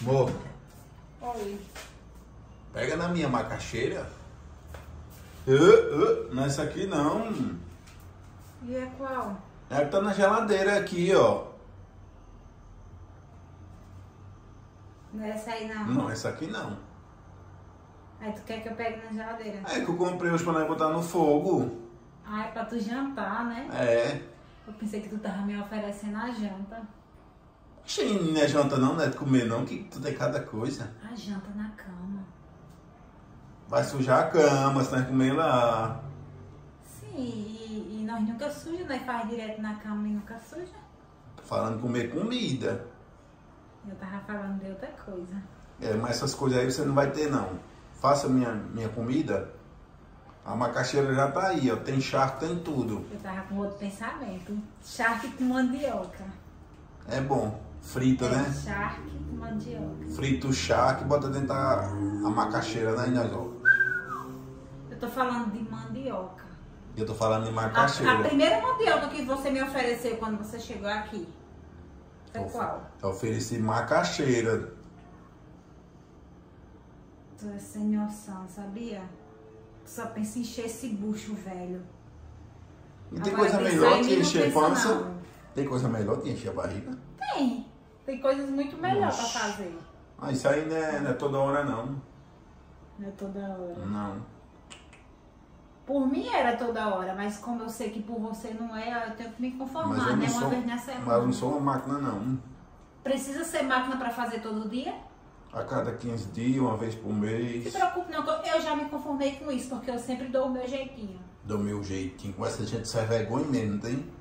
Amor, Oi. pega na minha macaxeira. Uh, uh, não é essa aqui não. E é qual? É que tá na geladeira aqui, ó. Não é essa aí não? Não, essa aqui não. Aí tu quer que eu pegue na geladeira? É que eu comprei hoje pra nós botar no fogo. Ah, é pra tu jantar, né? É. Eu pensei que tu tava me oferecendo a janta. Oxi, não é janta não, não é comer não, que tudo é cada coisa. A janta na cama. Vai sujar a cama, se nós comer lá. Sim, e, e nós nunca suja, nós faz direto na cama e nunca suja. Tô falando comer comida. Eu tava falando de outra coisa. É, mas essas coisas aí você não vai ter não. Faça minha, minha comida. A macaxeira já tá aí, ó. Tem charque, tem tudo. Eu tava com outro pensamento. Charque com mandioca. É bom. Frita, É, né? Charque com mandioca. Frita o charque, bota dentro da a macaxeira, né, Inazol? Eu tô falando de mandioca. Eu tô falando de A, macaxeira. a primeira mandioca que você me ofereceu quando você chegou aqui. Foi qual? Eu ofereci macaxeira. Tu é sem noção, sabia? Tu só pensa em encher esse bucho, velho. Não tem Agora, coisa melhor que encher pança? Tem coisa melhor que encher a barriga? Tem. Tem coisas muito melhores pra Nossa. fazer. Ah, isso aí não é, não é toda hora não. Não é toda hora. Não. Por mim era toda hora, mas como eu sei que por você não é, eu tenho que me conformar, né? não Uma sou, vez na semana. mas eu não sou uma máquina não. Precisa ser máquina pra fazer todo dia? A cada 15 dias, uma vez por Não se mês. preocupe não, eu já me conformei com isso, porque eu sempre dou o meu jeitinho. Do meu jeitinho. Com essa gente sai vergonha mesmo, não tem?